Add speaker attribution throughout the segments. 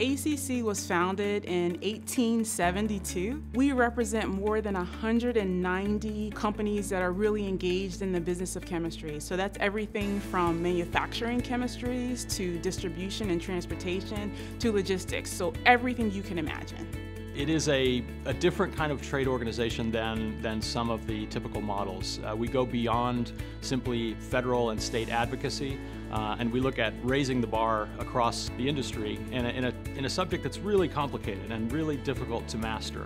Speaker 1: ACC was founded in 1872. We represent more than 190 companies that are really engaged in the business of chemistry. So that's everything from manufacturing chemistries to distribution and transportation to logistics. So everything you can imagine.
Speaker 2: It is a, a different kind of trade organization than, than some of the typical models. Uh, we go beyond simply federal and state advocacy, uh, and we look at raising the bar across the industry in a, in, a, in a subject that's really complicated and really difficult to master.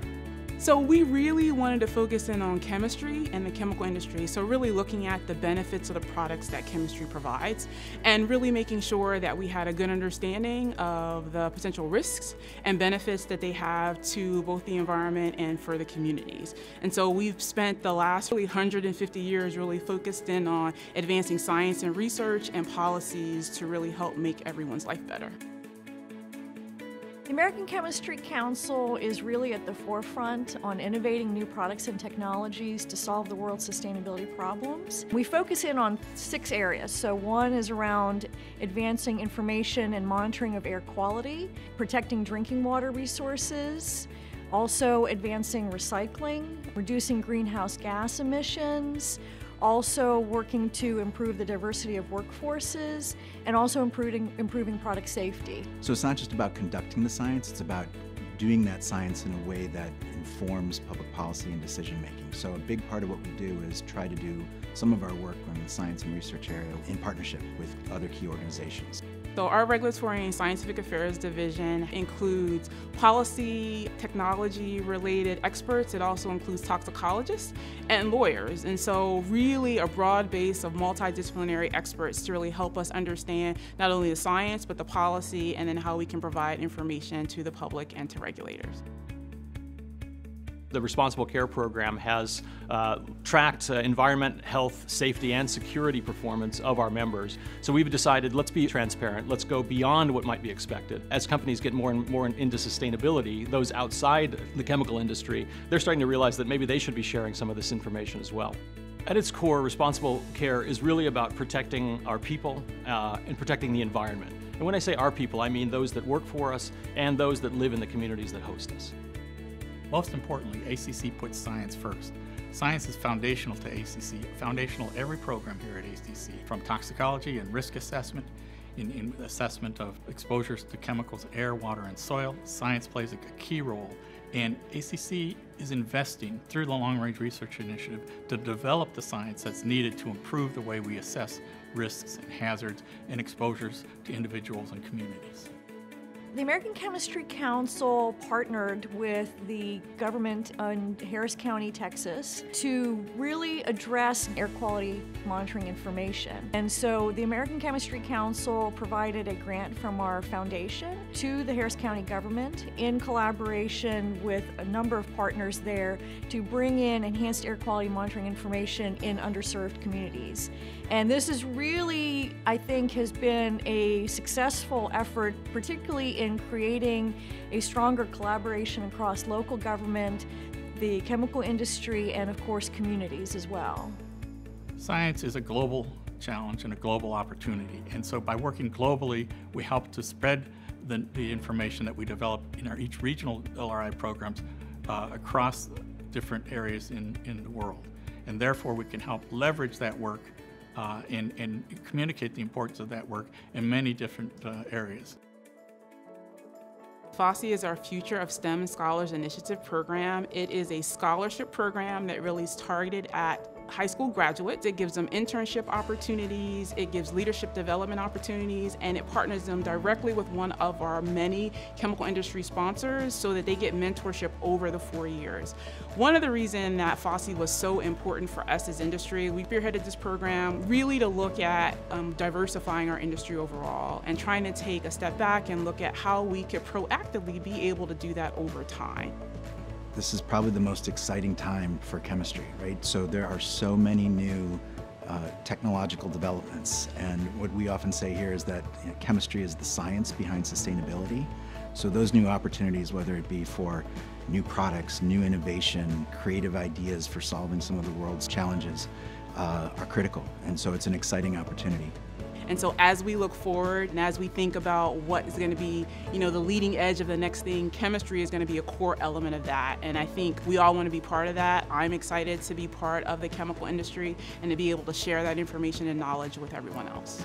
Speaker 1: So we really wanted to focus in on chemistry and the chemical industry. So really looking at the benefits of the products that chemistry provides and really making sure that we had a good understanding of the potential risks and benefits that they have to both the environment and for the communities. And so we've spent the last really 150 years really focused in on advancing science and research and policies to really help make everyone's life better.
Speaker 3: The American Chemistry Council is really at the forefront on innovating new products and technologies to solve the world's sustainability problems. We focus in on six areas. So one is around advancing information and monitoring of air quality, protecting drinking water resources, also advancing recycling, reducing greenhouse gas emissions, also working to improve the diversity of workforces and also improving, improving product safety.
Speaker 4: So it's not just about conducting the science, it's about doing that science in a way that informs public policy and decision making. So a big part of what we do is try to do some of our work on the science and research area in partnership with other key organizations.
Speaker 1: So our Regulatory and Scientific Affairs Division includes policy, technology related experts. It also includes toxicologists and lawyers. And so really a broad base of multidisciplinary experts to really help us understand not only the science, but the policy and then how we can provide information to the public and to regulators.
Speaker 2: The Responsible Care Program has uh, tracked uh, environment, health, safety, and security performance of our members. So we've decided let's be transparent, let's go beyond what might be expected. As companies get more and more into sustainability, those outside the chemical industry, they're starting to realize that maybe they should be sharing some of this information as well. At its core, responsible care is really about protecting our people uh, and protecting the environment. And when I say our people, I mean those that work for us and those that live in the communities that host us.
Speaker 5: Most importantly, ACC puts science first. Science is foundational to ACC, foundational every program here at ACC, from toxicology and risk assessment, in, in, assessment of exposures to chemicals, air, water, and soil. Science plays a key role, and ACC is investing through the Long Range Research Initiative to develop the science that's needed to improve the way we assess risks and hazards and exposures to individuals and communities.
Speaker 3: The American Chemistry Council partnered with the government in Harris County, Texas, to really address air quality monitoring information. And so the American Chemistry Council provided a grant from our foundation to the Harris County government in collaboration with a number of partners there to bring in enhanced air quality monitoring information in underserved communities. And this is really, I think, has been a successful effort, particularly in creating a stronger collaboration across local government, the chemical industry, and of course communities as well.
Speaker 5: Science is a global challenge and a global opportunity. And so by working globally, we help to spread the, the information that we develop in our each regional LRI programs uh, across different areas in, in the world. And therefore we can help leverage that work uh, and, and communicate the importance of that work in many different uh, areas.
Speaker 1: FOSSI is our Future of STEM Scholars Initiative program. It is a scholarship program that really is targeted at high school graduates. It gives them internship opportunities, it gives leadership development opportunities, and it partners them directly with one of our many chemical industry sponsors so that they get mentorship over the four years. One of the reasons that FOSSI was so important for us as industry, we spearheaded this program really to look at um, diversifying our industry overall and trying to take a step back and look at how we could proactively be able to do that over time
Speaker 4: this is probably the most exciting time for chemistry, right? So there are so many new uh, technological developments. And what we often say here is that you know, chemistry is the science behind sustainability. So those new opportunities, whether it be for new products, new innovation, creative ideas for solving some of the world's challenges, uh, are critical. And so it's an exciting opportunity.
Speaker 1: And so as we look forward and as we think about what is going to be, you know, the leading edge of the next thing, chemistry is going to be a core element of that. And I think we all want to be part of that. I'm excited to be part of the chemical industry and to be able to share that information and knowledge with everyone else.